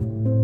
you